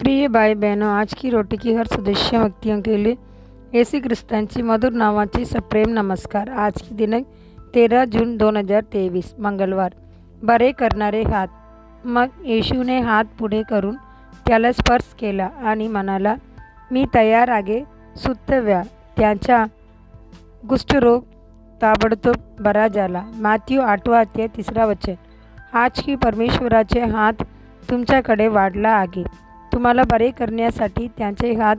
प्रिय भाई बहनों आज की रोटी की हर सदस्य व्यक्तियों के लिए येसी ख्रिस्तांची मधुर नावाची सप्रेम नमस्कार। आज की दिनांक तेरा जून दोन हजार तेवीस मंगळवार बरे करणारे हात मग येशूने हात पुढे करून त्याला स्पर्श केला आणि म्हणाला मी तयार आगे सुतव्या त्यांच्या कुष्ठरोग ताबडतोब बरा झाला. माथ्यू आठवा ते तिसरा वचन आज की परमेश्वराचे हात तुमच्याकडे वाढला आहे. तुम्हाला बरे करण्यासाठी त्यांचे हात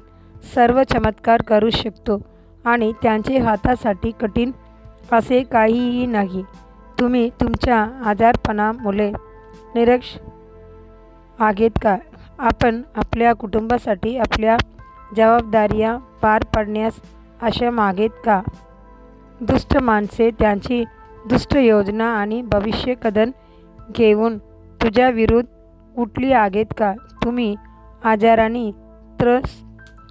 सर्व चमत्कार करू शकतो आणि त्यांचे हातासाठी कठीण असे काहीही नाही. तुम्ही तुमच्या आजारपणामुळे निरक्ष आहेत का? आपण आपल्या कुटुंबासाठी आपल्या जबाबदाऱ्या पार पाडण्यास अशा मागेत का? दुष्ट माणसे त्यांची दुष्ट योजना आणि भविष्य कदन घेऊन तुझ्या विरुद्ध उठली आगेत का? तुम्ही आजाराने त्रस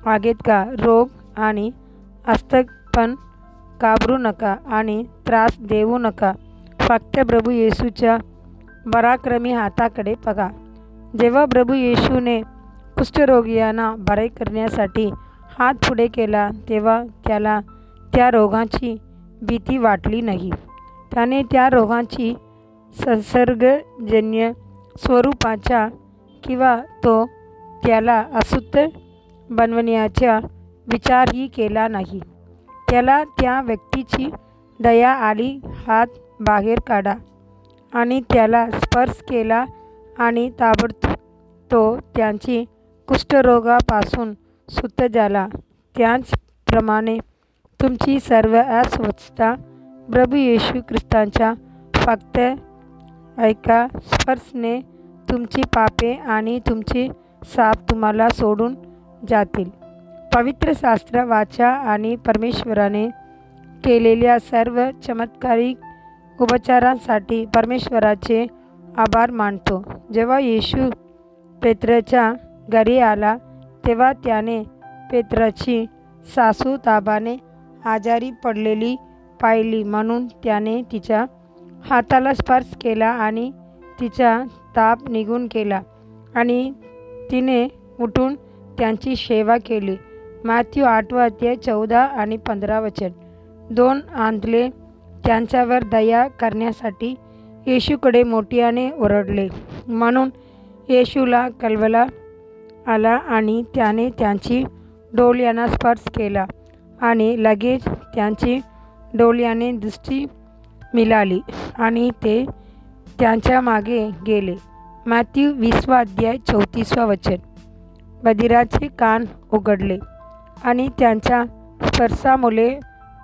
आहेत का? रोग आणि पण काबरू नका आणि त्रास देऊ नका. फक्त प्रभू येशूच्या पराक्रमी हाताकडे बघा. जेव्हा प्रभू येशूने कुष्ठरोगियांना बरे करण्यासाठी हात पुढे केला तेव्हा त्याला त्या रोगाची भीती वाटली नाही. त्याने त्या रोगाची संसर्गजन्य स्वरूपाच्या किंवा तो त्याला अशुद्ध बनवण्याचा विचारही केला नाही. त्याला त्या व्यक्तीची दया आली हात बाहेर काढा आणि त्याला स्पर्श केला आणि ताबडतोब तो त्यांची कुष्ठरोगापासून सुत झाला. त्याचप्रमाणे तुमची सर्व अस्वच्छता प्रभू येशू ख्रिस्तांच्या फक्त ऐका स्पर्शने तुमची पापे आणि तुमची साप तुम्हाला सोडून जातील. पवित्र शास्त्र वाचा आणि परमेश्वराने केलेल्या सर्व चमत्कारिक उपचारांसाठी परमेश्वराचे आभार मानतो. जेव्हा येशू पेत्राच्या घरी आला तेव्हा त्याने पेत्राची सासू ताबाने आजारी पडलेली पाहिली. म्हणून त्याने तिच्या हाताला स्पर्श केला आणि तिचा ताप निघून केला आणि तिने उठून त्यांची सेवा केली. मॅथ्यू आठवा अध्याय चौदा आणि पंधरा वचन. दोन आंधले त्यांच्यावर दया करण्यासाठी येशूकडे मोठ्याने ओरडले. म्हणून येशूला कलवला आला आणि त्याने त्यांची डोळ्यांना स्पर्श केला आणि लगेच त्यांची डोळ्याने दृष्टी मिळाली आणि ते त्यांच्या मागे गेले. मॅथ्यू विसवा अध्याय चौतीसवा वचन. बदिराचे कान उघडले आणि त्यांच्या स्पर्शामुळे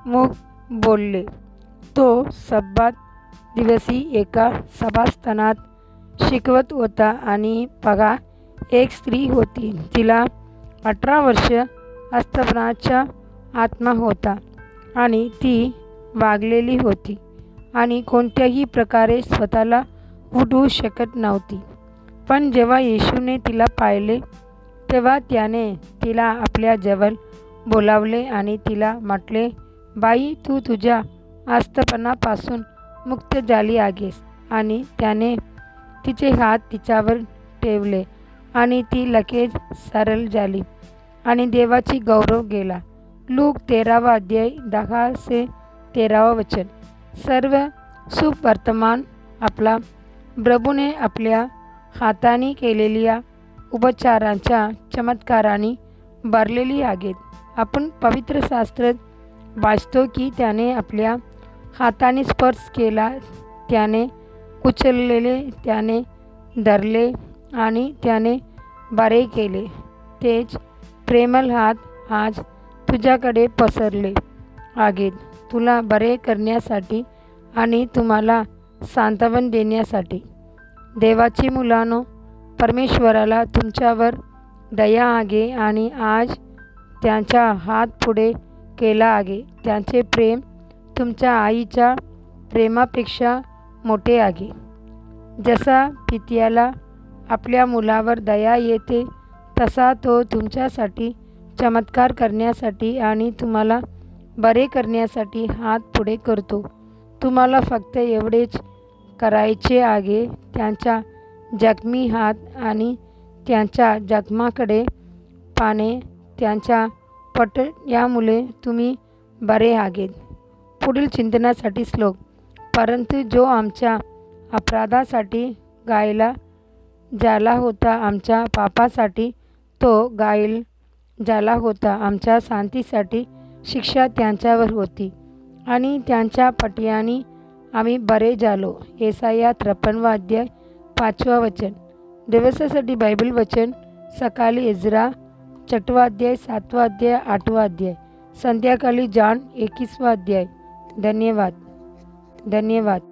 मुख बोलले. तो सब्बात दिवशी एका सभास्थानात शिकवत होता आणि पगा एक स्त्री होती. तिला अठरा वर्ष अस्तपनाचा आत्मा होता आणि ती वागलेली होती आणि कोणत्याही प्रकारे स्वतःला उठवू शकत नव्हती. पण जेव्हा येशूने तिला पाहिले तेव्हा त्याने तिला आपल्या जवळ बोलावले आणि तिला म्हटले बाई तू तुझ्या आस्तपणापासून मुक्त झाली आहेस. आणि त्याने तिचे हात तिच्यावर ठेवले आणि ती लगेच सरळ झाली आणि देवाची गौरव गेला. लूक तेरावा अध्याय दहा से तेरावा वचन. सर्व सुवर्तमान आपला प्रभूने आपल्या हाताने केलेल्या उपचारांच्या चमत्काराने भरलेली आहेत आपण पवित्र शास्त्रात वाचतो की त्याने आपल्या हाताने स्पर्श केला त्याने उचललेले त्याने धरले आणि त्याने बरे केले. तेच प्रेमल हात आज तुझ्याकडे पसरले आहेत तुला बरे करण्यासाठी आणि तुम्हाला सांत्वन देण्यासाठी. देवाची मुलानो परमेश्वराला तुमच्यावर दया आगे आणि आज त्यांचा हात पुढे केला आगे त्यांचे प्रेम तुमच्या आईच्या प्रेमापेक्षा मोठे आगे जसा पित्याला आपल्या मुलावर दया येते तसा तो तुमच्यासाठी चमत्कार करण्यासाठी आणि तुम्हाला बरे करण्यासाठी हात पुढे करतो. तुम्हाला फक्त एवढेच करायचे आहे. त्यांच्या जखमी हात आणि त्यांच्या जखमाकडे पाने त्यांच्या पट यामुळे तुम्ही बरे आगेत पुढील चिंतनासाठी श्लोक परंतु जो आमच्या अपराधासाठी गायला झाला होता आमच्या पापासाठी तो गाईल झाला होता आमच्या शांतीसाठी शिक्षा त्यांच्यावर होती. आणि त्यांच्या पटियानी आम्ही बरे झालो. एसाया त्रेपन्न अध्याय पाचवा वचन. दिवसासाठी बायबल वचन सकाळी इजरा छठवा अध्याय सातवा अध्याय आठवा अध्याय. संध्याकाळी जॉन एकवीसवा अध्याय. धन्यवाद. धन्यवाद.